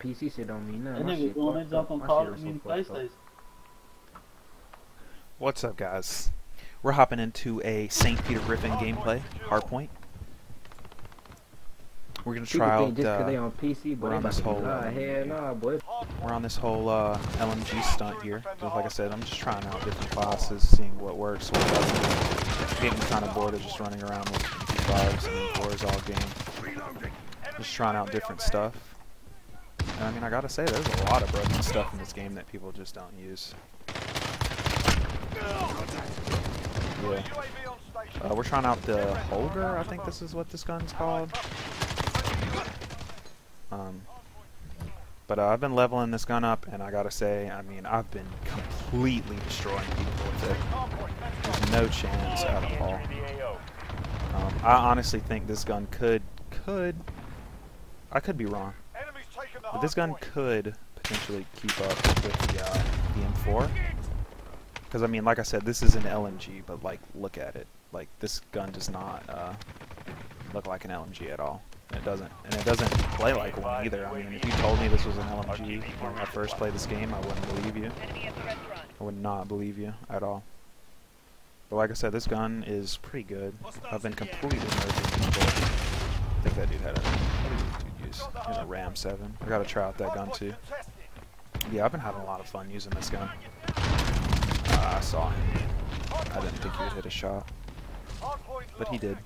PC shit don't mean nothing. My nigga shit when they jump on Call of Duty so fucked up. PlayStation. What's up, guys? We're hopping into a St. Peter Griffin gameplay, hardpoint. We're gonna People try think out. just 'cause they Uh, on PC, but we're on about this to be whole, live. uh, Hell nah, boy. we're on this whole uh, LMG stunt here. Just like I said, I'm just trying out different classes, seeing what works, what doesn't. Getting kind of bored of just running around with MP5s and M4s all game. Just trying out different stuff. And I mean, I gotta say, there's a lot of broken stuff in this game that people just don't use. Yeah. Uh, we're trying out the Holger, I think this is what this gun's called. Um, but uh, I've been leveling this gun up, and I gotta say, I mean, I've been completely destroying people with it. There's no chance at all. Um, I honestly think this gun could, could, I could be wrong, but this gun could potentially keep up with the, uh, the M4. Because I mean, like I said, this is an LMG, but like, look at it. Like this gun does not uh, look like an LMG at all. It doesn't, and it doesn't play like one either. I mean, if you told me this was an LMG when I first played this game, I wouldn't believe you. I would not believe you at all. But like I said, this gun is pretty good. I've been completely people. I think that dude had a, what did dude use? He had a Ram 7. I gotta try out that gun too. Yeah, I've been having a lot of fun using this gun. Uh, I saw him. I didn't think he would hit a shot, but he did.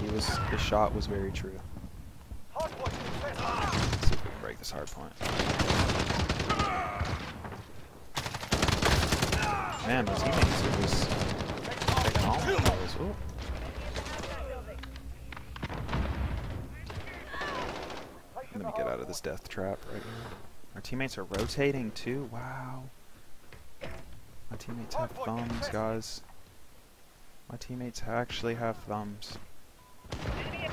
He was. His shot was very true. Let's see if we can break this hard point. Man, my teammates are just taking all my kills. Ooh. Let me get out of this death trap right here. Our teammates are rotating too. Wow. My teammates have thumbs, guys. My teammates actually have thumbs.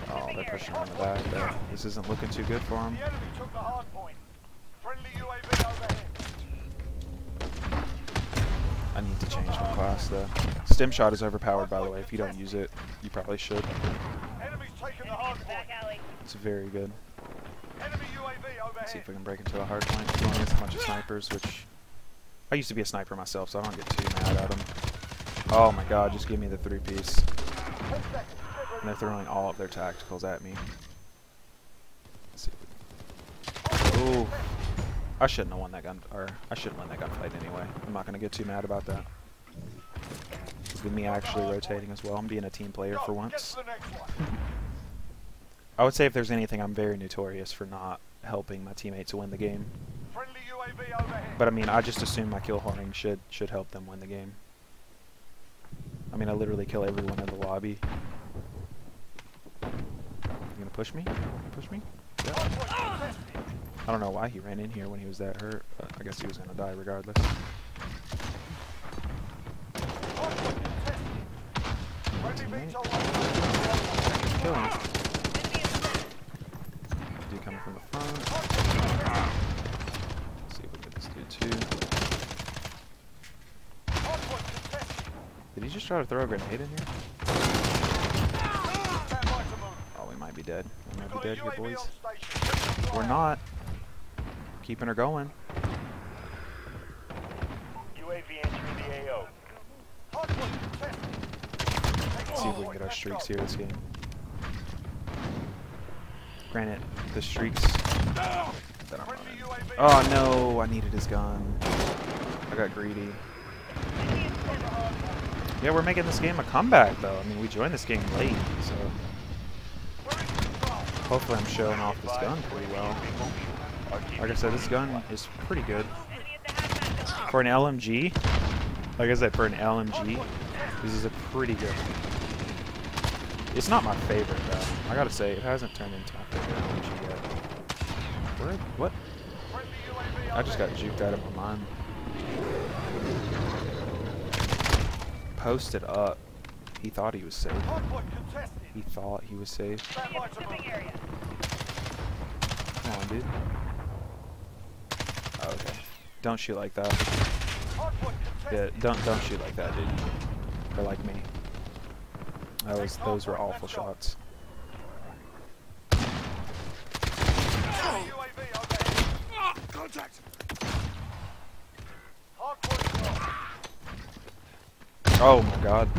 Oh, they're pushing on the back there. This isn't looking too good for them. I need to change my class though. Stim shot is overpowered by the way. If you don't use it, you probably should. It's very good. Let's see if we can break into a hard point. Going against a bunch of snipers, which I used to be a sniper myself, so I don't get too mad at them. Oh my god, just give me the three piece. And they're throwing all of their tacticals at me. Ooh. I shouldn't have won that gun, or I shouldn't win that gunfight anyway. I'm not gonna get too mad about that. With me actually rotating as well, I'm being a team player for once. I would say if there's anything, I'm very notorious for not helping my teammate to win the game. But I mean, I just assume my kill horning should should help them win the game. I mean, I literally kill everyone in the lobby. You gonna push me? Push me? Yeah. I don't know why he ran in here when he was that hurt, but I guess he was gonna die regardless. Kill him. From the front. Let's see if we get this dude too. Did he just try to throw a grenade in here? Oh, we might be dead. We might be dead here, boys. We're not. Keeping her going. Let's see if we can get our streaks here this game. Granted, the streaks that I'm running. Oh no, I needed his gun. I got greedy. Yeah, we're making this game a comeback though. I mean, we joined this game late, so hopefully I'm showing off this gun pretty well. Like I said, this gun is pretty good. For an LMG, like I said, for an LMG, this is a pretty good one. It's not my favorite though. I gotta say, it hasn't turned into my favorite yet. Where? What? I just got juked out of my mind. Posted up. He thought he was safe. He thought he was safe. Come on, dude. Oh, okay. Don't shoot like that. Yeah, don't don't shoot like that, dude. Or like me. That was those were awful shots. Oh my god.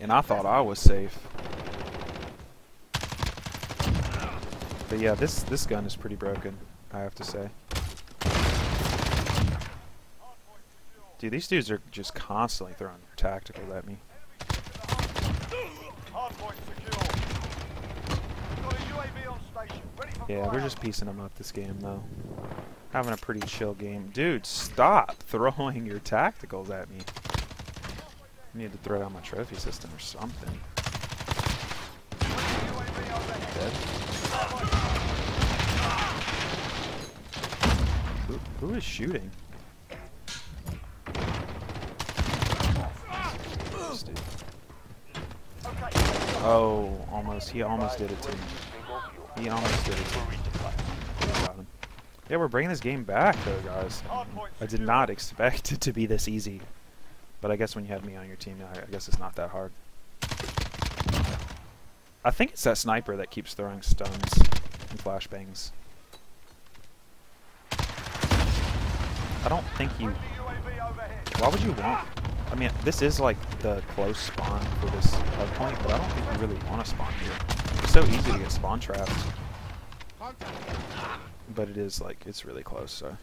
And I thought I was safe. But yeah, this this gun is pretty broken, I have to say. Dude, these dudes are just constantly throwing their tacticals at me. Yeah, we're just piecing them up this game, though. Having a pretty chill game. Dude, stop throwing your tacticals at me. I need to throw down my trophy system or something. Dead? Who, who is shooting? Oh, almost. He almost did it to me. He almost did it. Yeah, we're bringing this game back, though, guys. I did not expect it to be this easy. But I guess when you have me on your team, I guess it's not that hard. I think it's that sniper that keeps throwing stuns and flashbangs. I don't think you... Why would you want... I mean, this is like the close spawn for this point, but I don't think you really want to spawn here. It's so easy to get spawn trapped. But it is like, it's really close, so...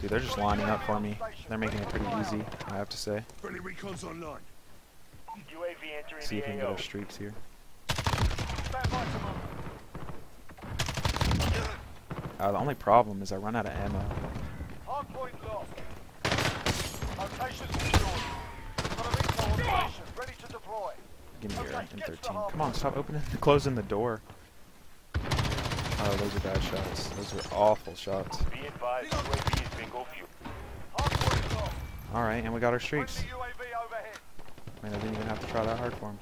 Dude, they're just lining up for me. They're making it pretty easy, I have to say. See if we can get our streaks here. Uh, the only problem is I run out of ammo. Give me your M13. Come on, stop opening, closing the door. Oh, those are bad shots. Those are awful shots. Alright, and we got our streaks. I I didn't even have to try that hard for him.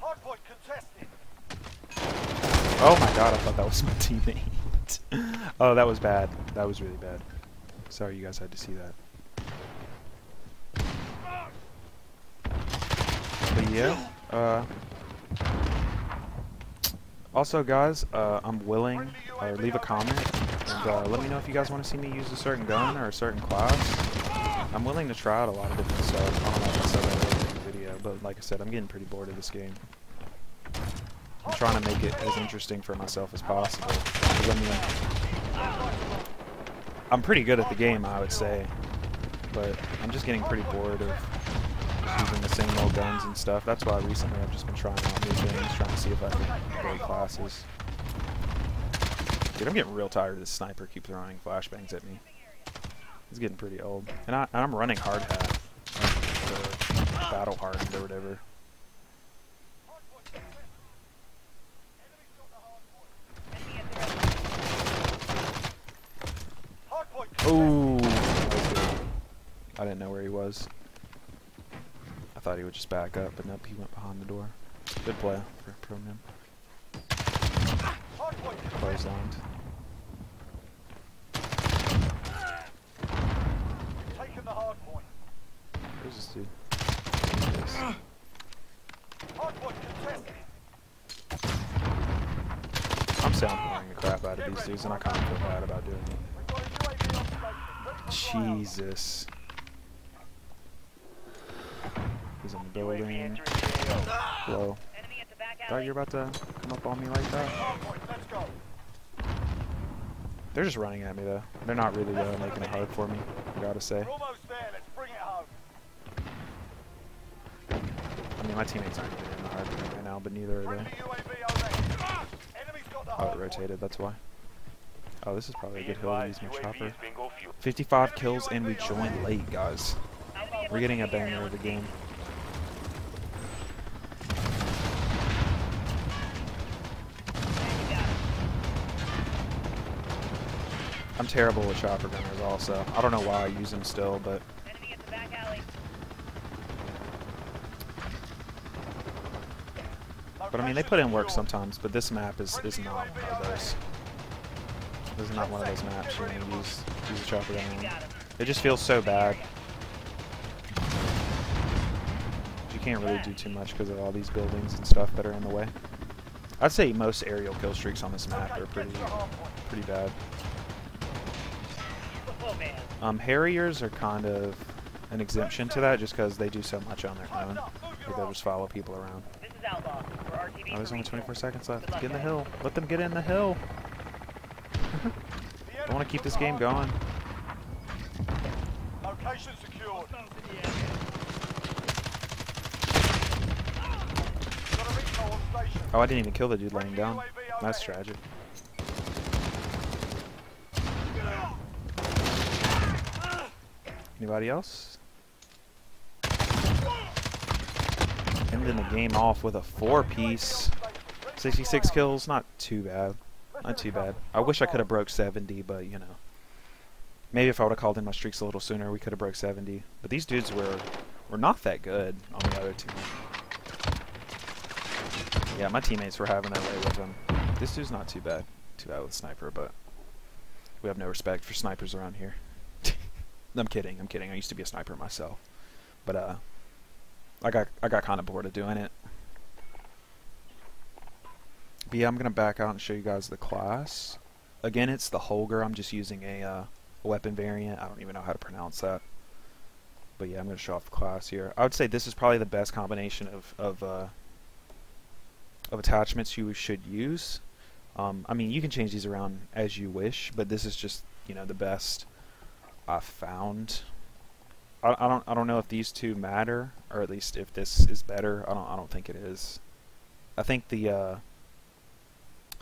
Oh my god, I thought that was my teammate. oh, that was bad. That was really bad. Sorry you guys had to see that. But yeah, uh, also, guys, uh, I'm willing, uh, leave a comment, and uh, let me know if you guys want to see me use a certain gun or a certain class. I'm willing to try out a lot of different stuff. I if I said that in the video, but like I said, I'm getting pretty bored of this game. I'm trying to make it as interesting for myself as possible. I mean, I'm pretty good at the game, I would say, but I'm just getting pretty bored of using the same old guns and stuff. That's why recently I've just been trying out new things, trying to see if I can build classes. Dude, I'm getting real tired of this sniper keep throwing flashbangs at me. He's getting pretty old. And, I, am running hard hat. Battle hardened or whatever. Ooh, I didn't know where he was thought he would just back up, but nope, he went behind the door. Good play for Pronim. Clotheslined. Taking the hard point. Where's this dude? I'm sound the crap out of these dudes, and I kind of feel bad about doing it. Jesus. He's in the building. Whoa. Thought you were about to come up on me like that? They're just running at me though. They're not really uh, making it hard for me, I gotta say. I mean, my teammates aren't even in the hard right now, but neither are they. Oh, it rotated, that's why. Oh, this is probably a good hill to use my chopper. 55 kills and we joined late, guys. We're getting a banger of the game. I'm terrible with chopper gunners also. I don't know why I use them still, but... But I mean, they put in work sometimes, but this map is, is not one of those. This is not one of those maps to use, use a chopper gun on. It just feels so bad. You can't really do too much because of all these buildings and stuff that are in the way. I'd say most aerial kill streaks on this map are pretty, pretty bad. Um, Harriers are kind of an exemption to that just because they do so much on their own. Like they'll just follow people around. This is Outlaw. For RTB Oh, there's only 24 seconds left. Get in the hill. Let them get in the hill. I want to keep this game going. Location secured. Got a recon on station. Oh, I didn't even kill the dude laying down. That's tragic. Anybody else? Ending the game off with a four-piece. 66 kills, not too bad. Not too bad. I wish I could have broke 70, but you know. Maybe if I would have called in my streaks a little sooner, we could have broke 70. But these dudes were were not that good on the other team. Yeah, my teammates were having their way with him. This dude's not too bad. Too bad with sniper, but we have no respect for snipers around here. I'm kidding. I'm kidding. I used to be a sniper myself, but uh, I got I got kind of bored of doing it. But yeah, I'm gonna back out and show you guys the class. Again, it's the Holger. I'm just using a uh, weapon variant. I don't even know how to pronounce that. But yeah, I'm gonna show off the class here. I would say this is probably the best combination of of uh, of attachments you should use. Um, I mean, you can change these around as you wish, but this is just you know the best I've found. I, I don't I don't know if these two matter, or at least if this is better. I don't I don't think it is. I think the uh,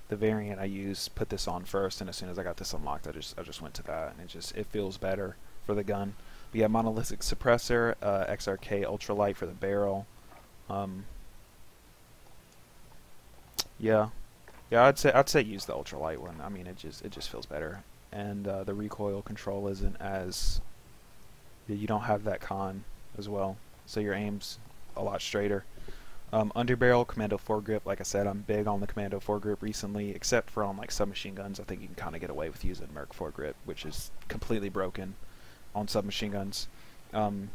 the variant I use put this on first, and as soon as I got this unlocked, I just I just went to that, and it just it feels better for the gun. We have monolithic suppressor, uh, XRK ultralight for the barrel. Um, yeah, yeah, I'd say I'd say use the ultralight one. I mean, it just it just feels better, and uh, the recoil control isn't as you don't have that con as well, so your aim's a lot straighter. Um, underbarrel commando foregrip. Like I said, I'm big on the commando foregrip recently, except for on like submachine guns. I think you can kind of get away with using Merc foregrip, which is completely broken on submachine guns. Um,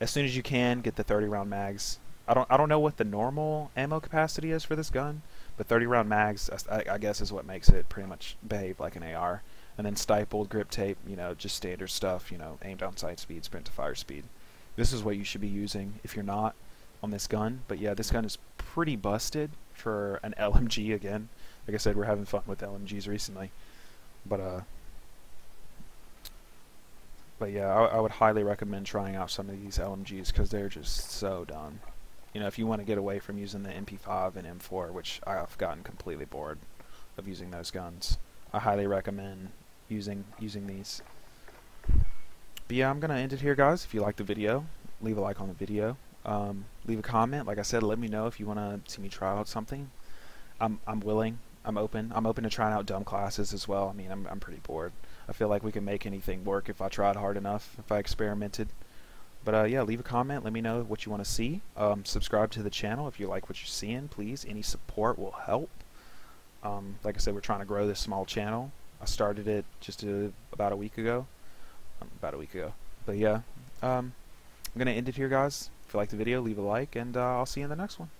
as soon as you can, get the 30 round mags. I don't I don't know what the normal ammo capacity is for this gun, but 30 round mags I, I guess is what makes it pretty much behave like an AR. And then stippled grip tape, you know, just standard stuff, you know, aim down sight speed, sprint to fire speed. This is what you should be using if you're not on this gun. But yeah, this gun is pretty busted for an LMG again. Like I said, we're having fun with LMGs recently. But uh but yeah, I, I would highly recommend trying out some of these LMGs because they're just so done. You know, if you want to get away from using the MP5 and M4, which I've gotten completely bored of using those guns, I highly recommend using using these. But yeah, I'm gonna end it here, guys. If you like the video, leave a like on the video. Um, leave a comment. Like I said, let me know if you want to see me try out something. I'm I'm willing. I'm open. I'm open to trying out dumb classes as well. I mean, I'm I'm pretty bored. I feel like we can make anything work if I tried hard enough. If I experimented. But uh, yeah, leave a comment. Let me know what you want to see. Um, subscribe to the channel if you like what you're seeing. Please, any support will help. Um, like I said, we're trying to grow this small channel. I started it just uh about a week ago. Um, about a week ago. But yeah, um, I'm gonna end it here, guys. If you like the video, leave a like, and uh, I'll see you in the next one.